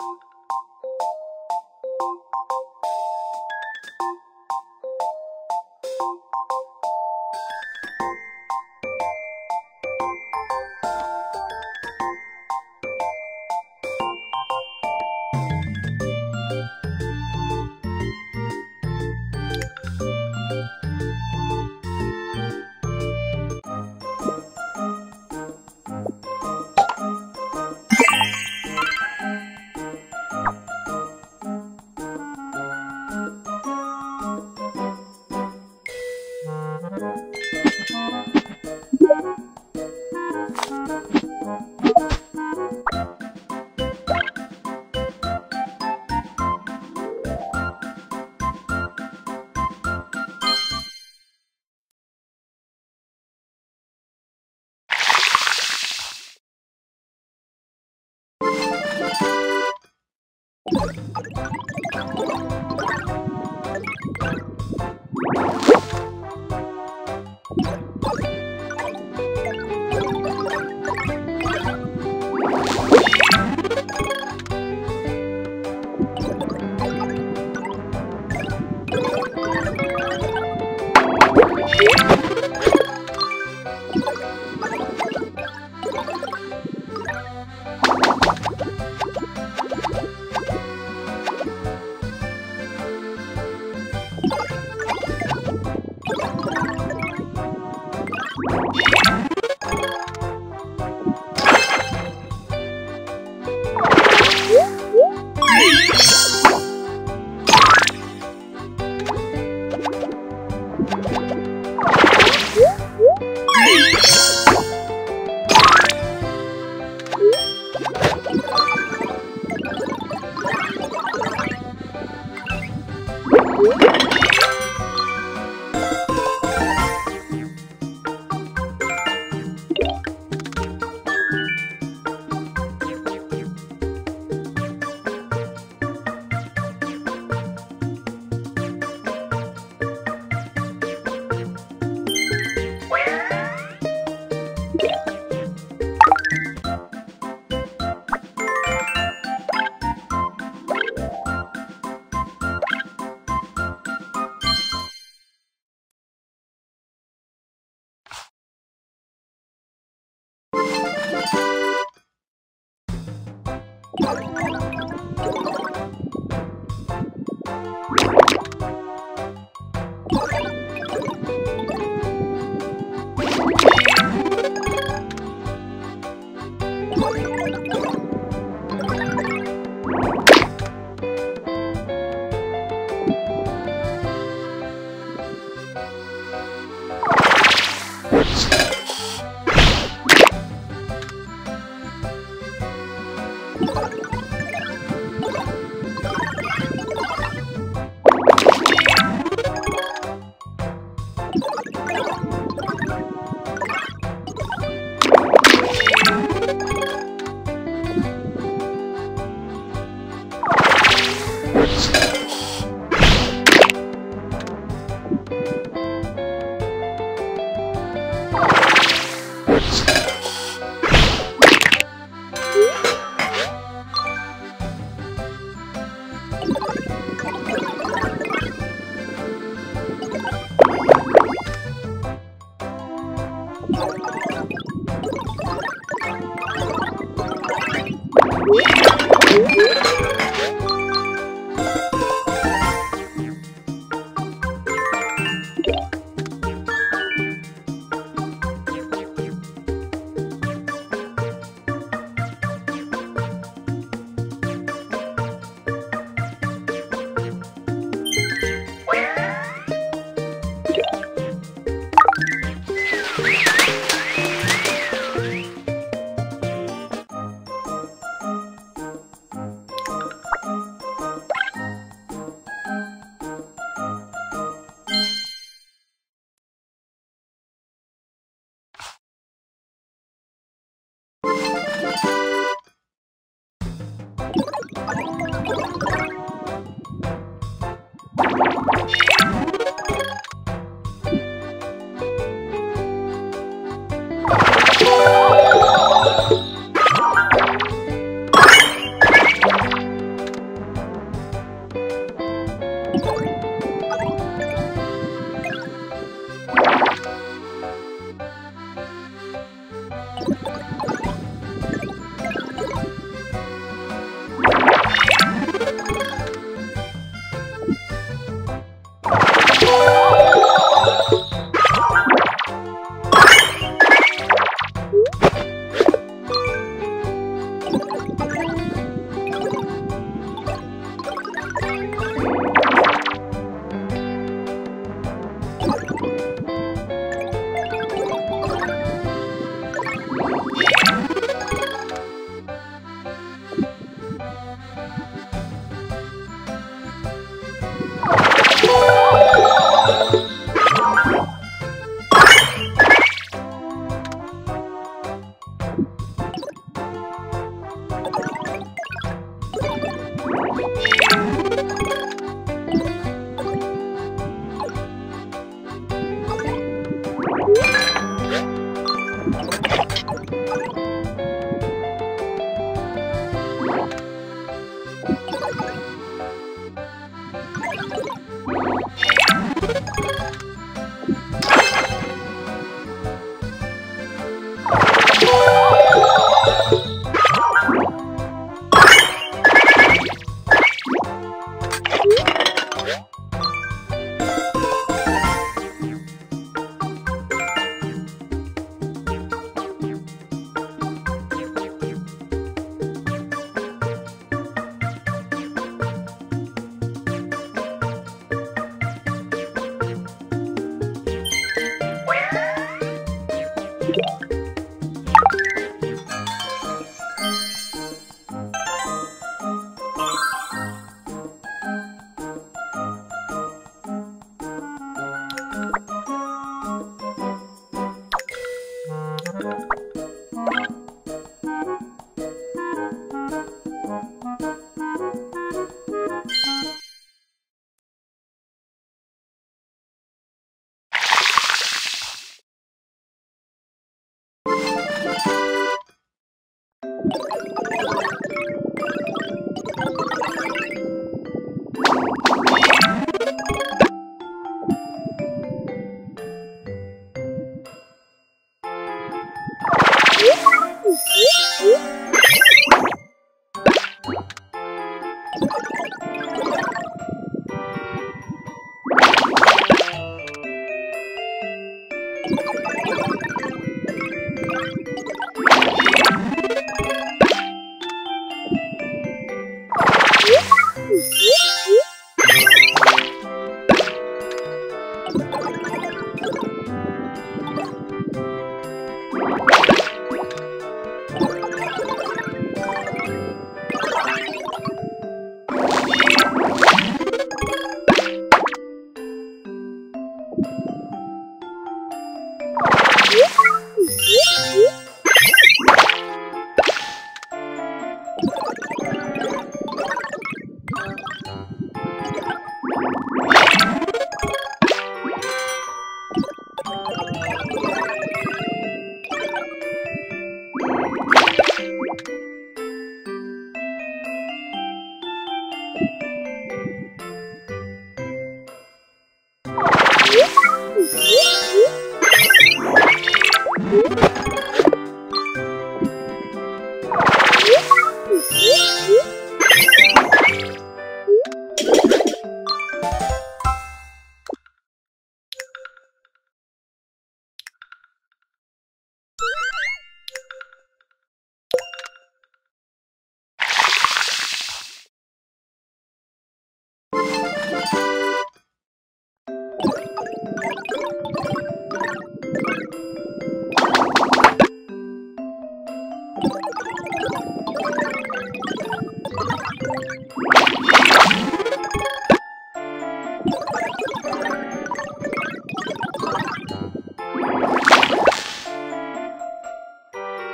Thank you. Thank you.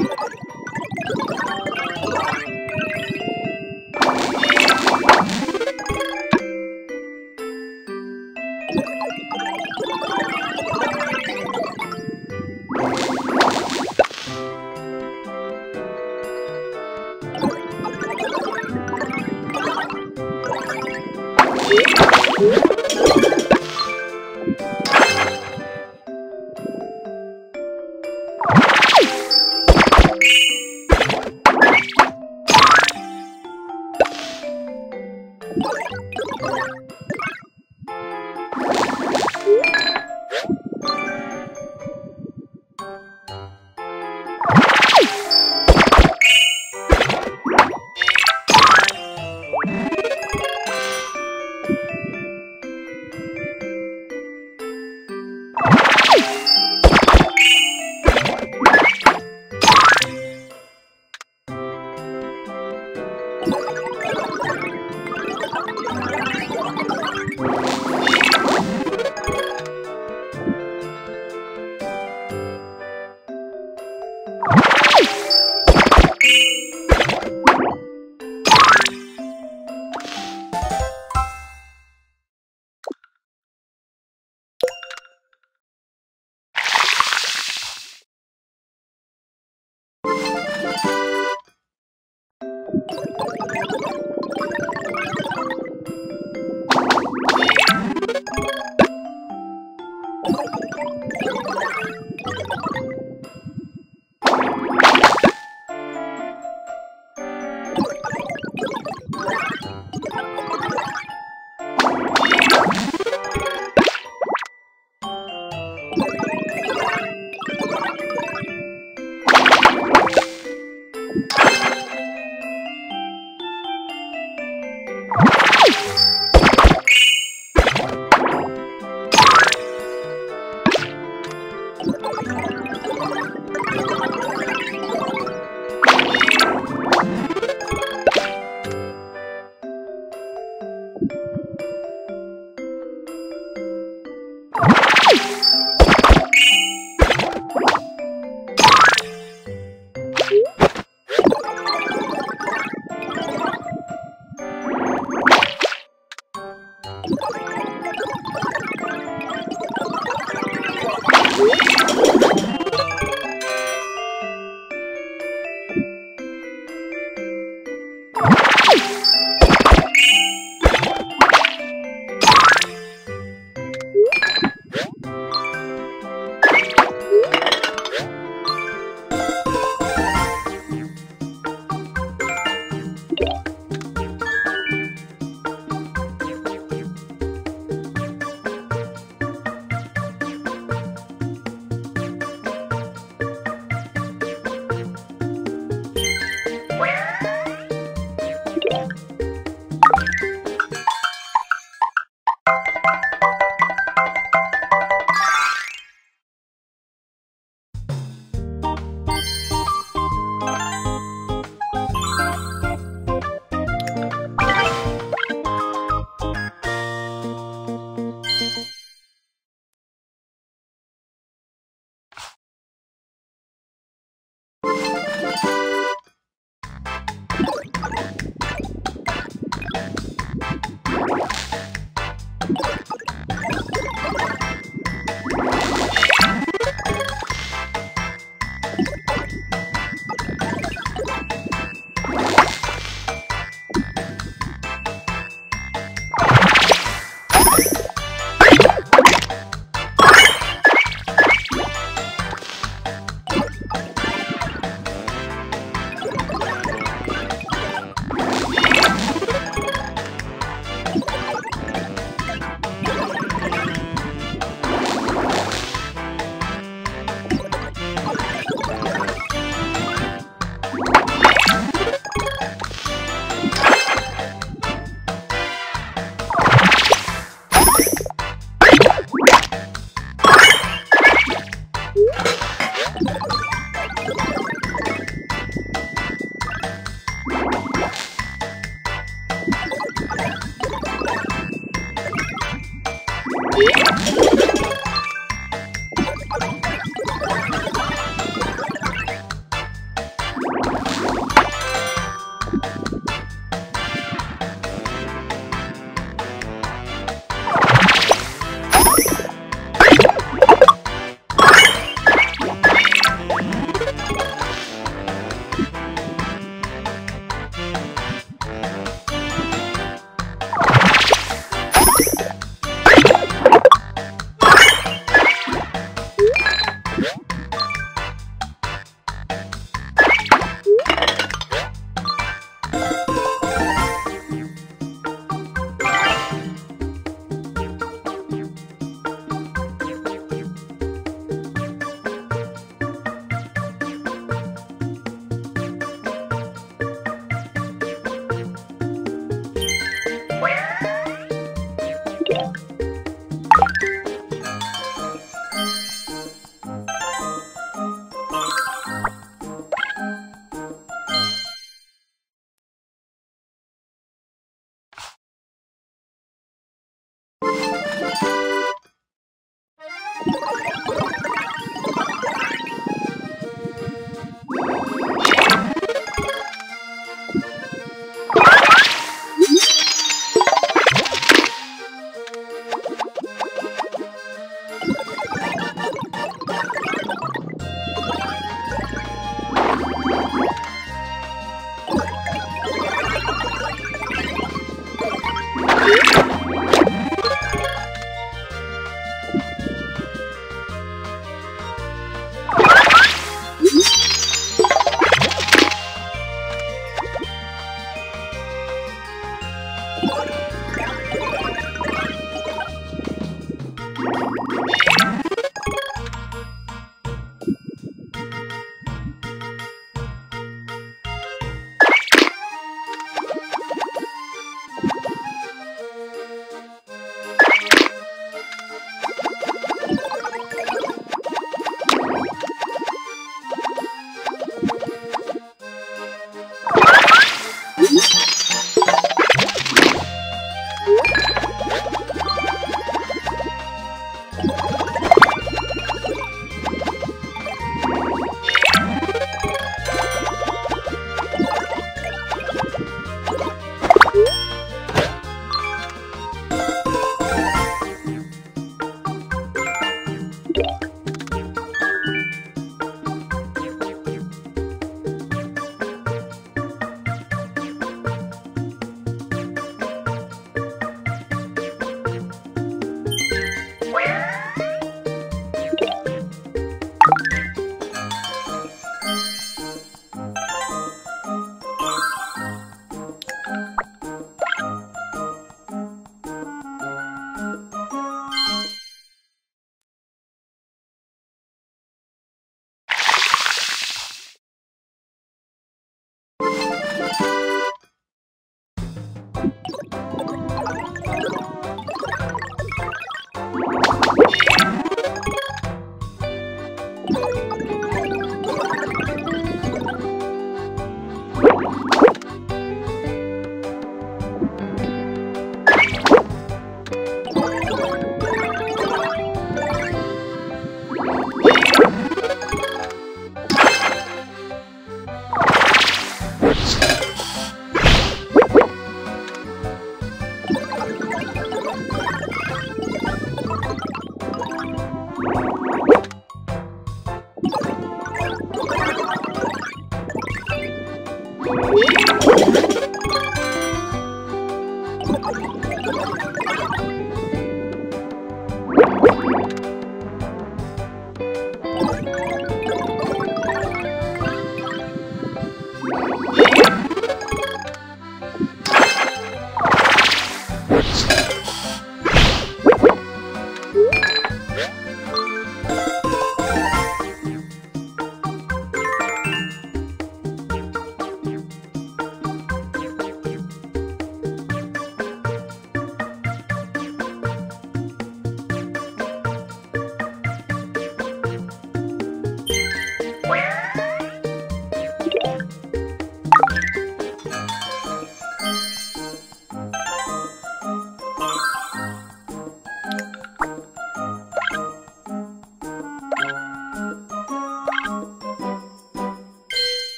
you